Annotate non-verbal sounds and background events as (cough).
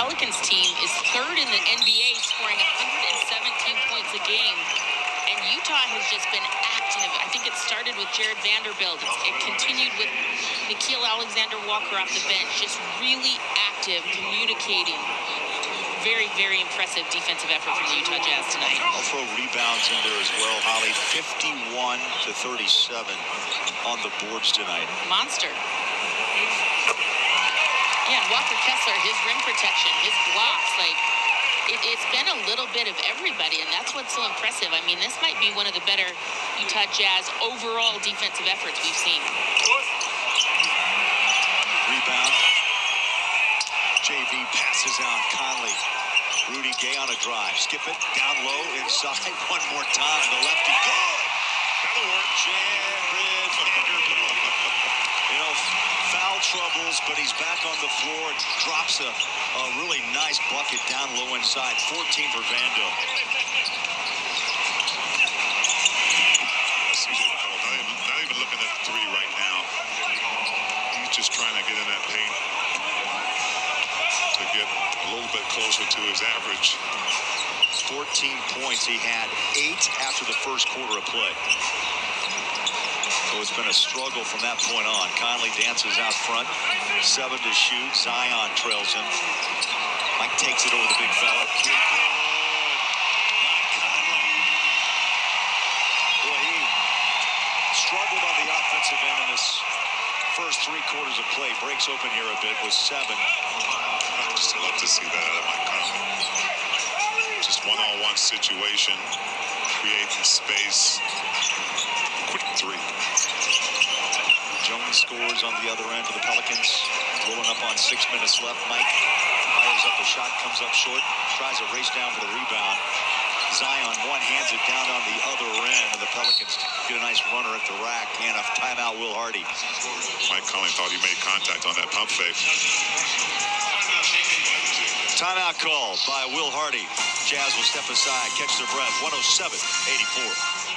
Pelicans team is third in the NBA, scoring 117 points a game. And Utah has just been active. I think it started with Jarred Vanderbilt. It continued with Nickeil Alexander Walker off the bench, just really active, communicating. Very, very impressive defensive effort from the Utah Jazz tonight. I'll throw rebounds in there as well, Holly. 51 to 37 on the boards tonight. Monster. Yeah, Walker Kessler, his rim protection, his blocks, like it, has been a little bit of everybody, and that's what's so impressive. I mean, this might be one of the better Utah Jazz overall defensive efforts we've seen. Rebound. JV passes out Conley. Rudy Gay on a drive. Skip it down low inside (laughs) one more time. The lefty good. That'll work. Jarred troubles, but he's back on the floor. Drops a, a really nice bucket down low inside. 14 for Vando. Not even, not even looking at the three right now. He's just trying to get in that paint to get a little bit closer to his average. 14 points. He had eight after the first quarter of play. So it's been a struggle from that point on. Conley dances out front. Seven to shoot. Zion trails him. Mike takes it over the big fella. Boy, struggled on the offensive end in this first three quarters of play. Breaks open here a bit with seven. I just love to see that out of Mike Conley. Just one-on-one situation, creating space. Scores on the other end for the Pelicans. Rolling up on six minutes left. Mike fires up a shot, comes up short, tries to race down for the rebound. Zion one hands it down on the other end, and the Pelicans get a nice runner at the rack and a timeout. Will Hardy. Mike Conley thought he made contact on that pump fake. Timeout call by Will Hardy. Jazz will step aside, catch their breath. 107 84.